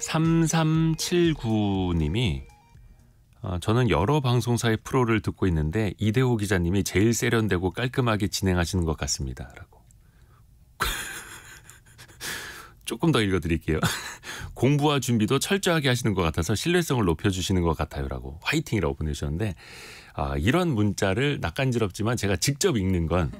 3379님이 어, 저는 여러 방송사의 프로를 듣고 있는데 이대호 기자님이 제일 세련되고 깔끔하게 진행하시는 것 같습니다. 라고. 조금 더 읽어드릴게요. 공부와 준비도 철저하게 하시는 것 같아서 신뢰성을 높여주시는 것 같아요라고 화이팅이라고 보내주셨는데 아, 이런 문자를 낯간지럽지만 제가 직접 읽는 건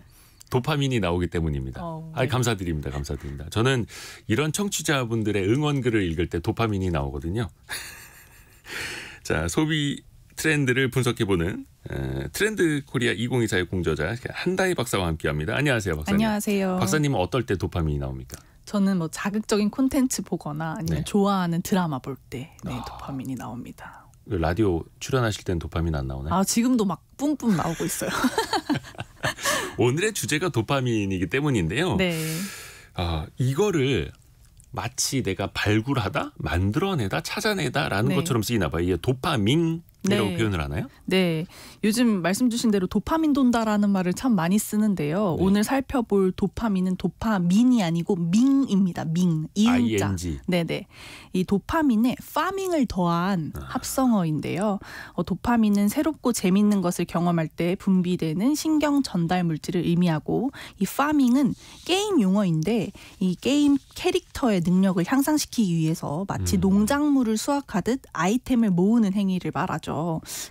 도파민이 나오기 때문입니다. 어, 아, 네. 감사드립니다. 감사드립니다. 저는 이런 청취자분들의 응원글을 읽을 때 도파민이 나오거든요. 자, 소비 트렌드를 분석해보는 에, 트렌드 코리아 2024의 공저자 한다희 박사와 함께합니다. 안녕하세요, 박사님. 안녕하세요. 박사님은 어떨 때 도파민이 나옵니까? 저는 뭐 자극적인 콘텐츠 보거나 아니면 네. 좋아하는 드라마 볼때 네, 아. 도파민이 나옵니다. 라디오 출연하실 땐 도파민 안 나오나요? 아 지금도 막 뿜뿜 나오고 있어요. 오늘의 주제가 도파민이기 때문인데요. 네. 아, 이거를 마치 내가 발굴하다, 만들어내다, 찾아내다라는 네. 것처럼 쓰이나 봐요. 이게 도파민 이라고 네. 표현을 하나요? 네. 요즘 말씀 주신 대로 도파민 돈다라는 말을 참 많이 쓰는데요. 네. 오늘 살펴볼 도파민은 도파민이 아니고 밍입니다. 밍. 이음자. ing. 네네. 이 도파민에 파밍을 더한 아. 합성어인데요. 어, 도파민은 새롭고 재밌는 것을 경험할 때 분비되는 신경 전달 물질을 의미하고 이 파밍은 게임 용어인데 이 게임 캐릭터의 능력을 향상시키기 위해서 마치 음. 농작물을 수확하듯 아이템을 모으는 행위를 말하죠.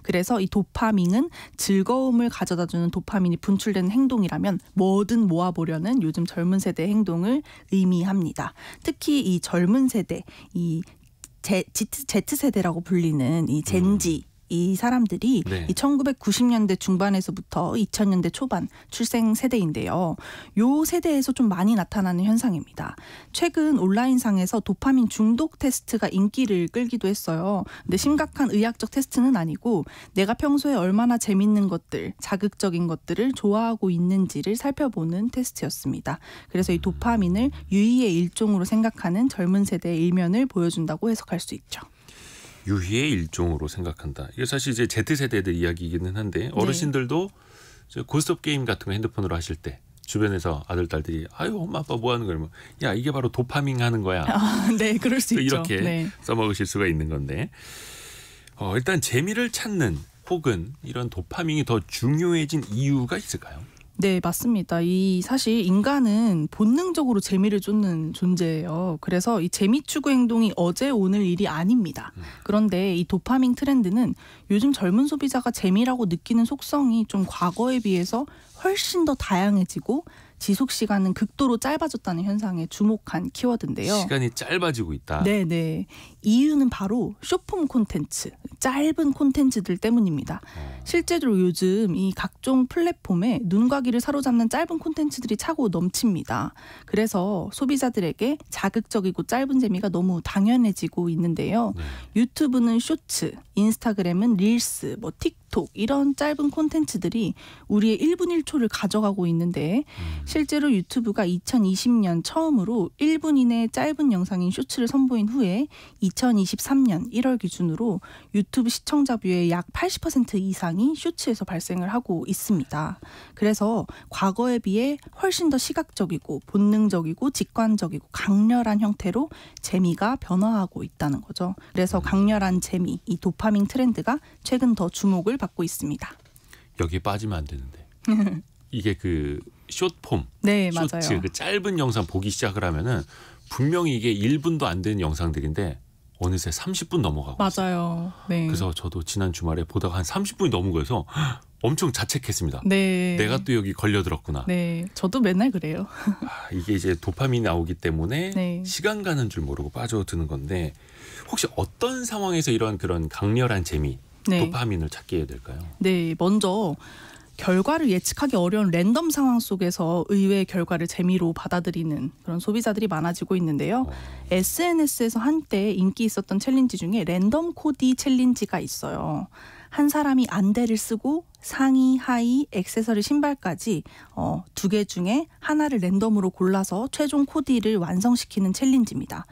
그래서 이 도파민은 즐거움을 가져다주는 도파민이 분출되는 행동이라면 뭐든 모아보려는 요즘 젊은 세대의 행동을 의미합니다. 특히 이 젊은 세대, 이 제, Z 세대라고 불리는 이 젠지 이 사람들이 네. 이 1990년대 중반에서부터 2000년대 초반 출생 세대인데요. 요 세대에서 좀 많이 나타나는 현상입니다. 최근 온라인상에서 도파민 중독 테스트가 인기를 끌기도 했어요. 근데 심각한 의학적 테스트는 아니고 내가 평소에 얼마나 재밌는 것들, 자극적인 것들을 좋아하고 있는지를 살펴보는 테스트였습니다. 그래서 이 도파민을 유의의 일종으로 생각하는 젊은 세대의 일면을 보여준다고 해석할 수 있죠. 유희의 일종으로 생각한다. 이게 사실 이제 Z 세대들 이야기이기는 한데 어르신들도 이제 고스톱 게임 같은 거 핸드폰으로 하실 때 주변에서 아들 딸들이 아유 엄마 아빠 뭐 하는 거야? 뭐, 야 이게 바로 도파밍 하는 거야. 아, 네, 그럴 수또 있죠. 이렇게 네. 써먹으실 수가 있는 건데 어, 일단 재미를 찾는 혹은 이런 도파민이 더 중요해진 이유가 있을까요? 네, 맞습니다. 이 사실 인간은 본능적으로 재미를 쫓는 존재예요. 그래서 이 재미 추구 행동이 어제 오늘 일이 아닙니다. 음. 그런데 이 도파민 트렌드는 요즘 젊은 소비자가 재미라고 느끼는 속성이 좀 과거에 비해서 훨씬 더 다양해지고 지속 시간은 극도로 짧아졌다는 현상에 주목한 키워드인데요. 시간이 짧아지고 있다. 네, 네. 이유는 바로 쇼폼 콘텐츠, 짧은 콘텐츠들 때문입니다. 어, 실제로 요즘 이 각종 플랫폼에 눈과 귀를 사로잡는 짧은 콘텐츠들이 차고 넘칩니다. 그래서 소비자들에게 자극적이고 짧은 재미가 너무 당연해지고 있는데요. 네. 유튜브는 쇼츠, 인스타그램은 릴스, 뭐 틱톡 이런 짧은 콘텐츠들이 우리의 1분 1초를 가져가고 있는데 음. 실제로 유튜브가 2020년 처음으로 1분 이내 짧은 영상인 쇼츠를 선보인 후에 2023년 1월 기준으로 유튜브 시청자 view의 약 80% 이상이 쇼츠에서 발생을 하고 있습니다. 그래서 과거에 비해 훨씬 더 시각적이고 본능적이고 직관적이고 강렬한 형태로 재미가 변화하고 있다는 거죠. 그래서 강렬한 재미, 이 도파민 트렌드가 최근 더 주목을 받고 있습니다. 여기 빠지면 안 되는데 이게 그 숏폼, 네, 쇼츠 맞아요. 그 짧은 영상 보기 시작을 하면은 분명히 이게 1분도 안 되는 영상들인데 어느새 30분 넘어가고. 맞아요. 네. 그래서 저도 지난 주말에 보다가 한 30분이 넘은 거여서 엄청 자책했습니다. 네. 내가 또 여기 걸려들었구나. 네, 저도 맨날 그래요. 아, 이게 이제 도파민이 나오기 때문에 네. 시간 가는 줄 모르고 빠져드는 건데 혹시 어떤 상황에서 이런 그런 강렬한 재미, 네. 도파민을 찾게 해야 될까요? 네, 먼저 결과를 예측하기 어려운 랜덤 상황 속에서 의외의 결과를 재미로 받아들이는 그런 소비자들이 많아지고 있는데요. 어, SNS에서 한때 인기 있었던 챌린지 중에 랜덤 코디 챌린지가 있어요. 한 사람이 안대를 쓰고 상의, 하의, 액세서리, 신발까지 어, 두 개 중에 하나를 랜덤으로 골라서 최종 코디를 완성시키는 챌린지입니다.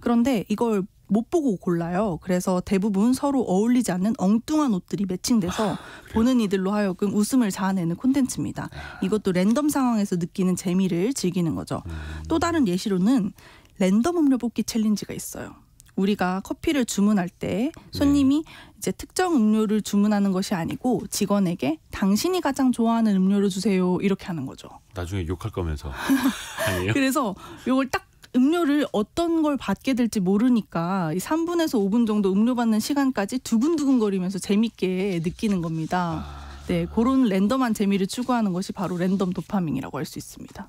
그런데 이걸 못 보고 골라요. 그래서 대부분 서로 어울리지 않는 엉뚱한 옷들이 매칭돼서 보는 이들로 하여금 웃음을 자아내는 콘텐츠입니다. 이것도 랜덤 상황에서 느끼는 재미를 즐기는 거죠. 음, 또 다른 예시로는 랜덤 음료 뽑기 챌린지가 있어요. 우리가 커피를 주문할 때 손님이 이제 특정 음료를 주문하는 것이 아니고 직원에게 당신이 가장 좋아하는 음료를 주세요 이렇게 하는 거죠. 나중에 욕할 거면서 아니에요? 그래서 요걸 딱 음료를 어떤 걸 받게 될지 모르니까 이 3분에서 5분 정도 음료 받는 시간까지 두근두근거리면서 재밌게 느끼는 겁니다. 아, 네, 그런 랜덤한 재미를 추구하는 것이 바로 랜덤 도파민이라고 할 수 있습니다.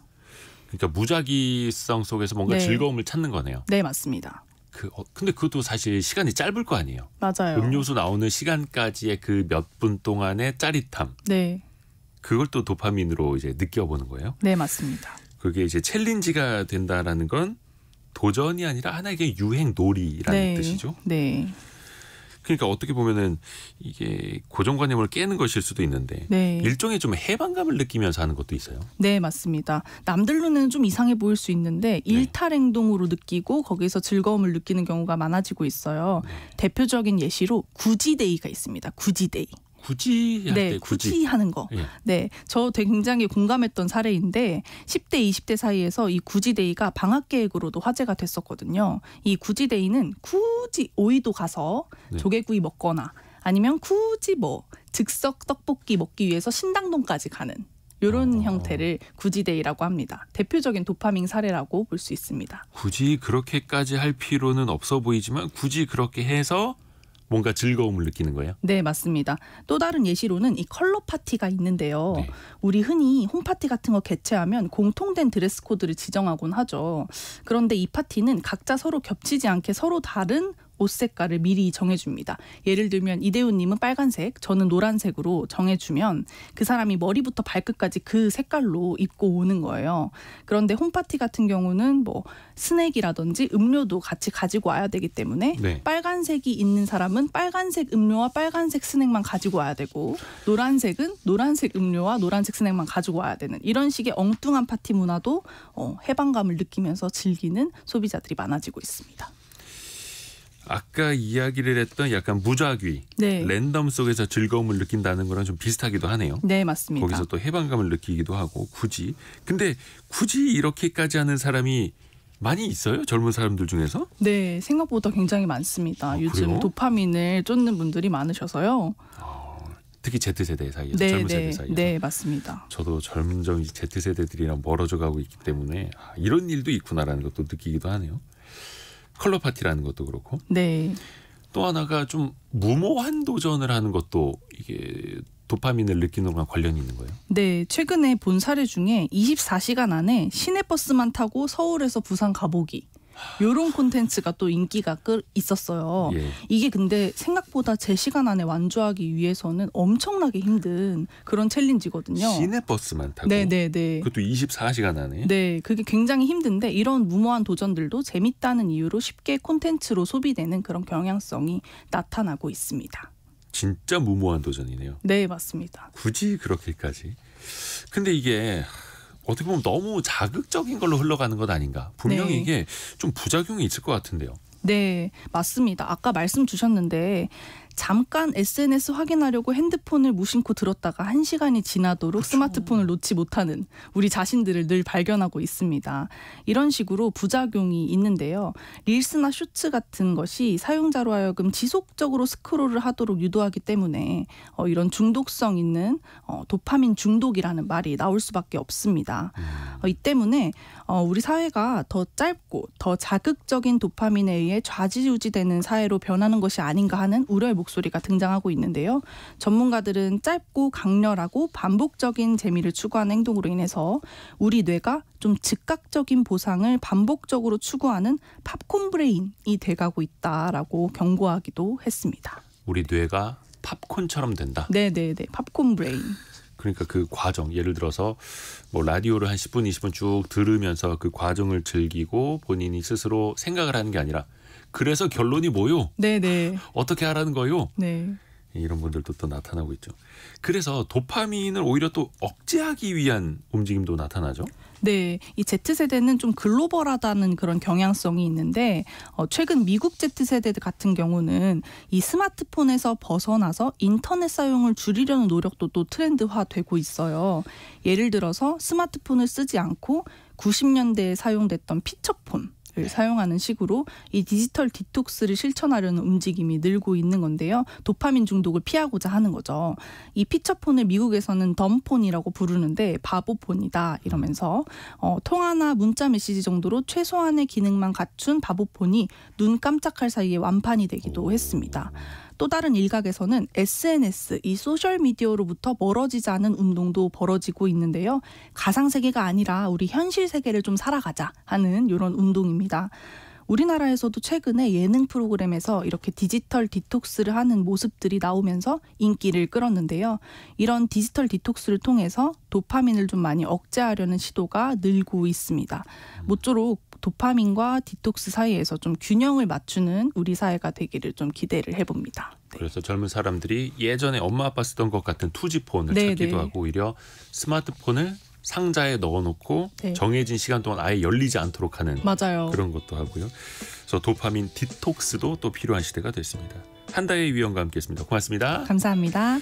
그러니까 무작위성 속에서 뭔가 네. 즐거움을 찾는 거네요. 네, 맞습니다. 그 어, 근데 그것도 사실 시간이 짧을 거 아니에요. 맞아요. 음료수 나오는 시간까지의 그 몇 분 동안의 짜릿함 네, 그걸 또 도파민으로 이제 느껴보는 거예요. 네, 맞습니다. 그게 이제 챌린지가 된다라는 건 도전이 아니라 하나의 유행 놀이라는 네, 뜻이죠. 네, 그러니까 어떻게 보면은 이게 고정관념을 깨는 것일 수도 있는데 네, 일종의 좀 해방감을 느끼면서 하는 것도 있어요. 네, 맞습니다. 남들 눈에는 좀 이상해 보일 수 있는데 일탈 행동으로 느끼고 거기서 즐거움을 느끼는 경우가 많아지고 있어요. 네. 대표적인 예시로 구지데이가 있습니다. 구지데이. 굳이 할 네, 때 굳이 굳이 하는 거. 예. 네, 저 굉장히 공감했던 사례인데 10대, 20대 사이에서 이 구지데이가 방학 계획으로도 화제가 됐었거든요. 이 구지데이는 굳이 오이도 가서 네. 조개구이 먹거나 아니면 굳이 뭐 즉석 떡볶이 먹기 위해서 신당동까지 가는 이런 어. 형태를 구지데이라고 합니다. 대표적인 도파민 사례라고 볼 수 있습니다. 굳이 그렇게까지 할 필요는 없어 보이지만 굳이 그렇게 해서 뭔가 즐거움을 느끼는 거예요. 네, 맞습니다. 또 다른 예시로는 이 컬러 파티가 있는데요. 네. 우리 흔히 홈파티 같은 거 개최하면 공통된 드레스 코드를 지정하곤 하죠. 그런데 이 파티는 각자 서로 겹치지 않게 서로 다른 옷 색깔을 미리 정해줍니다. 예를 들면 이대훈님은 빨간색, 저는 노란색으로 정해주면 그 사람이 머리부터 발끝까지 그 색깔로 입고 오는 거예요. 그런데 홈파티 같은 경우는 뭐 스낵이라든지 음료도 같이 가지고 와야 되기 때문에 네. 빨간색이 있는 사람은 빨간색 음료와 빨간색 스낵만 가지고 와야 되고 노란색은 노란색 음료와 노란색 스낵만 가지고 와야 되는 이런 식의 엉뚱한 파티 문화도 어, 해방감을 느끼면서 즐기는 소비자들이 많아지고 있습니다. 아까 이야기를 했던 약간 무작위, 네, 랜덤 속에서 즐거움을 느낀다는 거랑 좀 비슷하기도 하네요. 네 맞습니다. 거기서 또 해방감을 느끼기도 하고 굳이 근데 굳이 이렇게까지 하는 사람이 많이 있어요 젊은 사람들 중에서 네 생각보다 굉장히 많습니다. 아, 요즘 그래요? 도파민을 쫓는 분들이 많으셔서요. 특히 Z 세대 사이에서 네, 젊은 네, 세대 사이에서 네 맞습니다. 저도 젊은 Z 세대들이랑 멀어져 가고 있기 때문에 아, 이런 일도 있구나라는 것도 느끼기도 하네요. 컬러 파티라는 것도 그렇고. 네, 또 하나가 좀 무모한 도전을 하는 것도 이게 도파민을 느끼는 거랑 관련이 있는 거예요. 네. 최근에 본 사례 중에 24시간 안에 시내버스만 타고 서울에서 부산 가보기 요런 콘텐츠가 또 인기가 끌 있었어요. 예. 이게 근데 생각보다 제 시간 안에 완주하기 위해서는 엄청나게 힘든 그런 챌린지거든요. 시내버스만 타고 네네네. 그것도 24시간 안에 네, 그게 굉장히 힘든데 이런 무모한 도전들도 재밌다는 이유로 쉽게 콘텐츠로 소비되는 그런 경향성이 나타나고 있습니다. 진짜 무모한 도전이네요. 네, 맞습니다. 굳이 그렇게까지. 근데 이게 어떻게 보면 너무 자극적인 걸로 흘러가는 것 아닌가. 분명히 네. 이게 좀 부작용이 있을 것 같은데요. 네, 맞습니다. 아까 말씀 주셨는데 잠깐 SNS 확인하려고 핸드폰을 무심코 들었다가 한 시간이 지나도록 스마트폰을 놓지 못하는 우리 자신들을 늘 발견하고 있습니다. 이런 식으로 부작용이 있는데요. 릴스나 쇼츠 같은 것이 사용자로 하여금 지속적으로 스크롤을 하도록 유도하기 때문에 어, 이런 중독성 있는 어, 도파민 중독이라는 말이 나올 수밖에 없습니다. 어, 이 때문에 어, 우리 사회가 더 짧고 더 자극적인 도파민에 의해 좌지우지되는 사회로 변하는 것이 아닌가 하는 우려의 목소리 가 등장하고 있는데요. 전문가들은 짧고 강렬하고 반복적인 재미를 추구하는 행동으로 인해서 우리 뇌가 좀 즉각적인 보상을 반복적으로 추구하는 팝콘 브레인이 돼가고 있다라고 경고하기도 했습니다. 우리 뇌가 팝콘처럼 된다. 네 네 네, 팝콘 브레인. 그러니까 그 과정 예를 들어서 뭐 라디오를 한 10분 20분 쭉 들으면서 그 과정을 즐기고 본인이 스스로 생각을 하는 게 아니라 그래서 결론이 뭐요? 네네, 어떻게 하라는 거요? 네. 이런 분들도 또 나타나고 있죠. 그래서 도파민을 오히려 또 억제하기 위한 움직임도 나타나죠. 네, 이 Z세대는 좀 글로벌하다는 그런 경향성이 있는데 어, 최근 미국 Z세대 같은 경우는 이 스마트폰에서 벗어나서 인터넷 사용을 줄이려는 노력도 또 트렌드화되고 있어요. 예를 들어서 스마트폰을 쓰지 않고 90년대에 사용됐던 피처폰 사용하는 식으로 이 디지털 디톡스를 실천하려는 움직임이 늘고 있는 건데요. 도파민 중독을 피하고자 하는 거죠. 이 피처폰을 미국에서는 dumb phone이라고 부르는데 바보폰이다 이러면서 어, 통화나 문자 메시지 정도로 최소한의 기능만 갖춘 바보폰이 눈 깜짝할 사이에 완판이 되기도 했습니다. 또 다른 일각에서는 SNS, 이 소셜 미디어로부터 멀어지자는 운동도 벌어지고 있는데요. 가상 세계가 아니라 우리 현실 세계를 좀 살아가자 하는 이런 운동입니다. 우리나라에서도 최근에 예능 프로그램에서 이렇게 디지털 디톡스를 하는 모습들이 나오면서 인기를 끌었는데요. 이런 디지털 디톡스를 통해서 도파민을 좀 많이 억제하려는 시도가 늘고 있습니다. 모쪼록 도파민과 디톡스 사이에서 좀 균형을 맞추는 우리 사회가 되기를 좀 기대를 해봅니다. 네. 그래서 젊은 사람들이 예전에 엄마 아빠 쓰던 것 같은 2G폰을 네, 찾기도 네. 하고 오히려 스마트폰을 상자에 넣어놓고 네. 정해진 시간 동안 아예 열리지 않도록 하는 맞아요. 그런 것도 하고요. 그래서 도파민 디톡스도 또 필요한 시대가 됐습니다. 한다의 위원과 함께했습니다. 고맙습니다. 감사합니다.